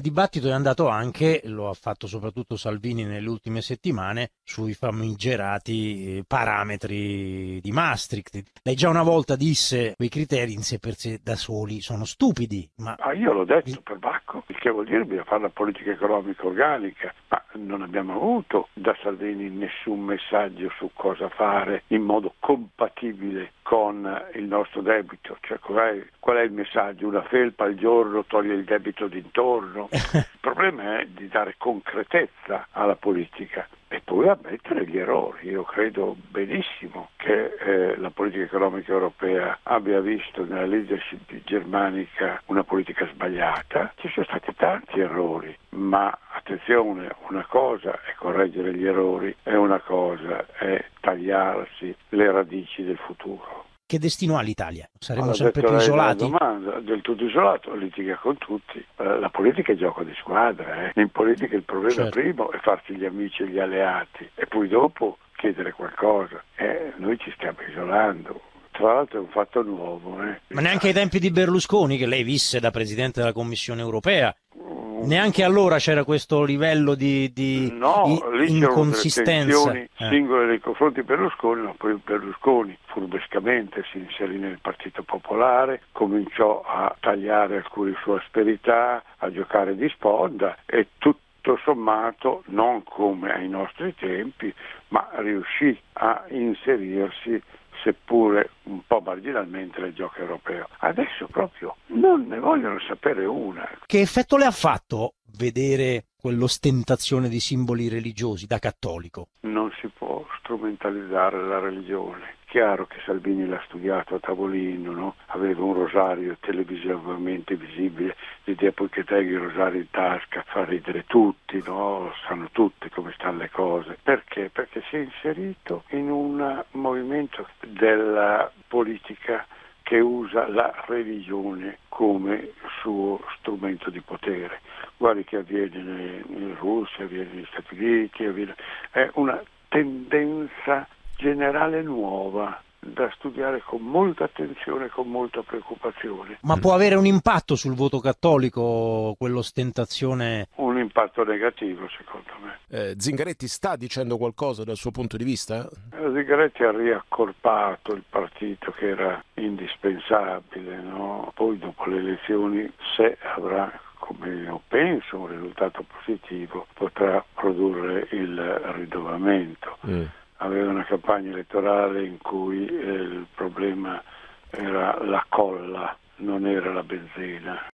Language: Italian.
Dibattito è andato anche, lo ha fatto soprattutto Salvini nelle ultime settimane, sui famigerati eh, parametri di Maastricht. Lei già una volta disse quei criteri in sé per sé da soli sono stupidi. Ma ah, io l'ho detto per Bacco, il che vuol dire bisogna fare la politica economica organica, ma non abbiamo avuto da Salvini nessun messaggio su cosa fare in modo compatibile con il nostro debito. Cioè, qual è, qual è il messaggio? Una felpa al giorno toglie il debito d'intorno? Il problema è di dare concretezza alla politica e poi ammettere gli errori. Io credo benissimo che eh, la politica economica europea abbia visto nella leadership germanica una politica sbagliata. Ci sono stati tanti errori, ma attenzione, una cosa è correggere gli errori e una cosa è tagliarsi le radici del futuro. Che destino ha l'Italia? Saremo sempre più isolati? Domanda, del tutto isolato, litiga con tutti. Eh, la politica è gioco di squadra. Eh. In politica il problema certo. primo è farsi gli amici e gli alleati e poi dopo chiedere qualcosa. Eh, noi ci stiamo isolando. Tra l'altro è un fatto nuovo. Eh. Ma neanche ai tempi di Berlusconi, che lei visse da Presidente della Commissione europea, Neanche allora c'era questo livello di, di no, lì inconsistenza. Eh. singole nei confronti di Berlusconi, ma poi Berlusconi furbescamente si inserì nel Partito Popolare, cominciò a tagliare alcune sue asperità, a giocare di sponda e tutto sommato, non come ai nostri tempi, ma riuscì a inserirsi seppure un po' marginalmente nel gioco europeo. Adesso proprio non ne vogliono sapere una. Che effetto le ha fatto vedere quell'ostentazione di simboli religiosi da cattolico? Non si può strumentalizzare la religione. Chiaro che Salvini l'ha studiato a tavolino, no? aveva un rosario televisivamente visibile, l'idea poi che tenga il rosario in tasca fa ridere tutti, no? sanno tutti come stanno le cose. Perché? Perché si è inserito in un movimento della politica che usa la religione come suo strumento di potere. Guardi che avviene in Russia, avviene negli Stati Uniti, avviene... è una tendenza generale nuova da studiare con molta attenzione e con molta preoccupazione. Ma può avere un impatto sul voto cattolico quell'ostentazione? Un impatto negativo secondo me. Eh, Zingaretti sta dicendo qualcosa dal suo punto di vista? Eh, Zingaretti ha riaccorpato il partito che era indispensabile, no? poi dopo le elezioni se avrà come io penso un risultato positivo potrà produrre il ridovamento. Mm aveva una campagna elettorale in cui eh, il problema era la colla, non era la benzina.